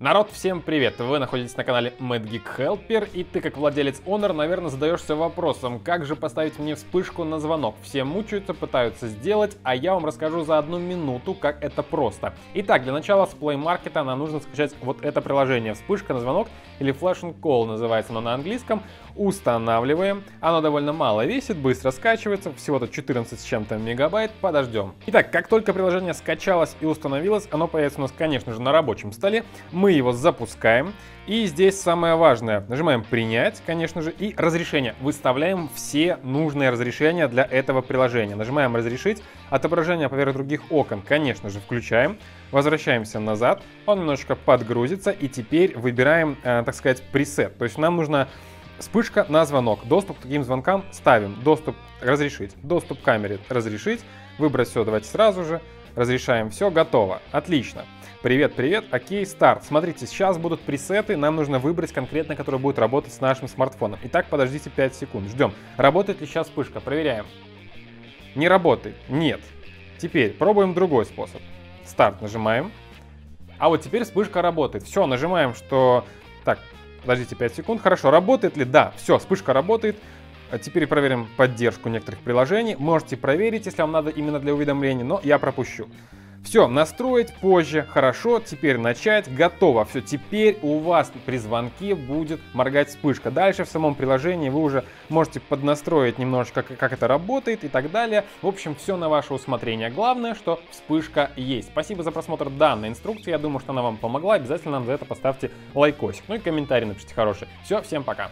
Народ, всем привет! Вы находитесь на канале Mad Geek Helper, и ты, как владелец Honor, наверное, задаешься вопросом, как же поставить мне вспышку на звонок? Все мучаются, пытаются сделать, а я вам расскажу за одну минуту, как это просто. Итак, для начала с Play Market нам нужно скачать вот это приложение «Вспышка на звонок» или Flash and Call называется оно на английском. Устанавливаем. Оно довольно мало весит, быстро скачивается, всего-то 14 с чем-то мегабайт, подождем. Итак, как только приложение скачалось и установилось, оно появится у нас, конечно же, на рабочем столе. Мы его запускаем. И здесь самое важное. Нажимаем «Принять», конечно же, и «Разрешение». Выставляем все нужные разрешения для этого приложения. Нажимаем «Разрешить». Отображение поверх других окон, конечно же, включаем. Возвращаемся назад. Он немножечко подгрузится. И теперь выбираем, э, так сказать, пресет. То есть нам нужно Вспышка на звонок. Доступ к таким звонкам ставим. Доступ разрешить. Доступ к камере разрешить. Выбрать все давайте сразу же. Разрешаем все. Готово. Отлично. Привет, привет, окей, старт. Смотрите, сейчас будут пресеты, нам нужно выбрать конкретно, который будет работать с нашим смартфоном. Итак, подождите 5 секунд, ждем. Работает ли сейчас вспышка? Проверяем. Не работает? Нет. Теперь пробуем другой способ. Старт нажимаем. А вот теперь вспышка работает. Все, нажимаем, что... Так, подождите 5 секунд. Хорошо, работает ли? Да, все, вспышка работает. А теперь проверим поддержку некоторых приложений. Можете проверить, если вам надо именно для уведомлений, но я пропущу. Все, настроить позже, хорошо, теперь начать, готово. Все, теперь у вас при звонке будет моргать вспышка. Дальше в самом приложении вы уже можете поднастроить немножечко, как это работает и так далее. В общем, все на ваше усмотрение. Главное, что вспышка есть. Спасибо за просмотр данной инструкции. Я думаю, что она вам помогла. Обязательно нам за это поставьте лайкосик. Ну и комментарий напишите хороший. Все, всем пока.